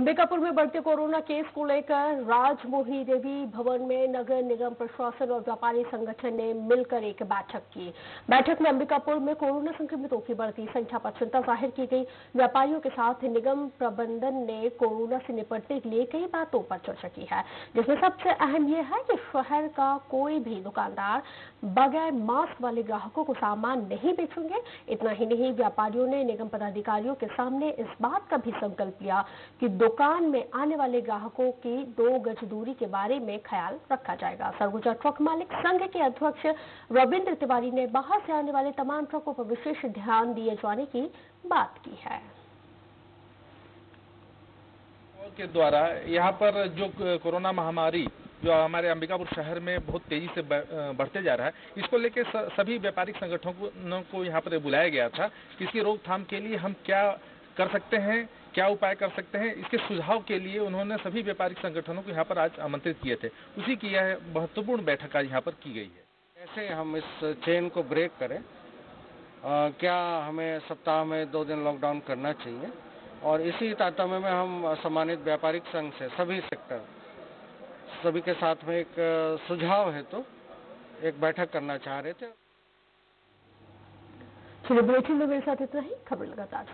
अंबिकापुर में बढ़ते corona case को लेकर राजमोही देवी भवन में नगर निगम प्रशासन और व्यापारी संगठन ने मिलकर एक बैठक की। बैठक में अंबिकापुर में कोरोना संक्रमितों की बढ़ती संख्या पर चिंता ज़ाहिर की गई। व्यापारियों के साथ निगम प्रबंधन ने कोरोना से निपटने के लिए कई बातों पर चर्चा की है। जिसमें सबसे अहम यह है कि शहर का कोई भी दुकानदार बगैर मास्क वाले ग्राहकों को सामान नहीं बेचेंगे। इतना ही नहीं, व्यापारियों ने निगम पदाधिकारियों के सामने इस बात का भी संकल्प लिया कि दुकान में आने वाले ग्राहकों की दो गज दूरी के बारे में ख्याल रखा जाएगा। सरगुजा ट्रक मालिक संघ के अध्यक्ष रविंद्र तिवारी ने बाहर से आने वाले तमाम ट्रकों पर विशेष ध्यान दिए जाने की बात की है। के द्वारा यहाँ पर जो कोरोना महामारी जो हमारे अंबिकापुर शहर में बहुत तेज़ी से बढ़ते जा रहा है, इसको लेकर सभी व्यापारिक संगठनों को यहाँ पर बुलाया गया था इसकी रोकथाम के लिए हम क्या कर सकते हैं क्या उपाय कर सकते हैं? इसके सुझाव के लिए उन्होंने सभी व्यापारिक संगठनों को यहाँ पर आज आमंत्रित किए थे। उसी की यह महत्वपूर्ण बैठक आज यहाँ पर की गई है। कैसे हम इस चेन को ब्रेक करें? आ, क्या हमें सप्ताह में दो दिन लॉकडाउन करना चाहिए? और इसी तारतम्य में हम सम्मानित व्यापारिक संघ से सभी सेक्टर सभी के साथ में एक सुझाव है तो एक बैठक करना चाह रहे थे। चलिए बुलेटिन में मेरे साथ इतना ही। खबर लगातार